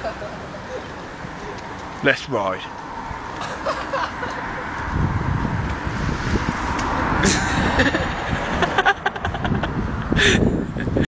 Let's ride.